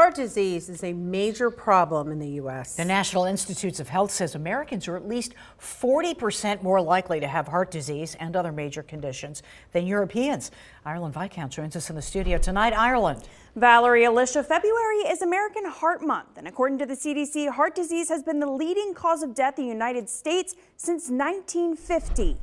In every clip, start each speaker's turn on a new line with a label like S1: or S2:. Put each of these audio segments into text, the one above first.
S1: Heart disease is a major problem in the U.S.
S2: The National Institutes of Health says Americans are at least 40% more likely to have heart disease and other major conditions than Europeans. Ireland Viscount joins us in the studio tonight. Ireland.
S3: Valerie Alicia, February is American Heart Month, and according to the CDC, heart disease has been the leading cause of death in the United States since 1950.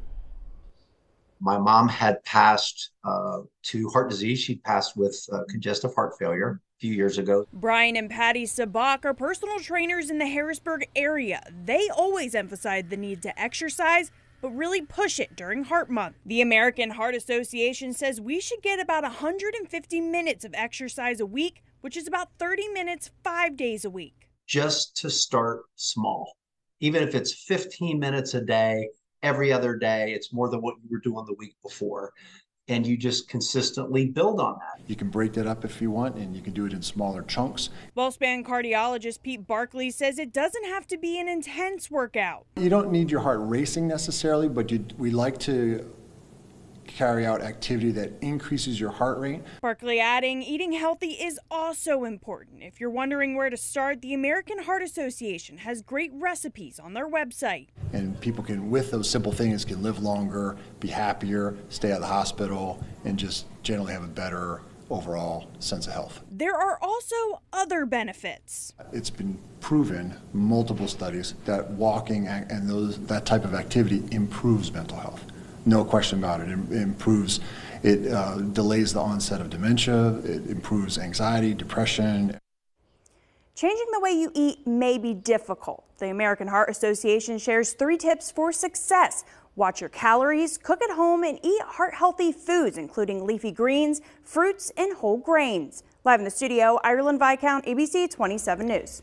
S4: My mom had passed uh, to heart disease. She passed with uh, congestive heart failure few years ago.
S3: Brian and Patty Sabak are personal trainers in the Harrisburg area. They always emphasize the need to exercise, but really push it during Heart Month. The American Heart Association says we should get about 150 minutes of exercise a week, which is about 30 minutes five days a week.
S4: Just to start small, even if it's 15 minutes a day, every other day, it's more than what you were doing the week before and you just consistently build on that.
S5: You can break that up if you want, and you can do it in smaller chunks.
S3: WellSpan cardiologist Pete Barkley says it doesn't have to be an intense workout.
S5: You don't need your heart racing necessarily, but you, we like to carry out activity that increases your heart rate.
S3: Barkley adding, eating healthy is also important. If you're wondering where to start, the American Heart Association has great recipes on their website.
S5: And people can, with those simple things, can live longer, be happier, stay out of the hospital, and just generally have a better overall sense of health.
S3: There are also other benefits.
S5: It's been proven, multiple studies, that walking and those that type of activity improves mental health no question about it. It improves, it uh, delays the onset of dementia, it improves anxiety, depression.
S3: Changing the way you eat may be difficult. The American Heart Association shares three tips for success. Watch your calories, cook at home, and eat heart healthy foods, including leafy greens, fruits, and whole grains. Live in the studio, Ireland Viscount, ABC 27 News.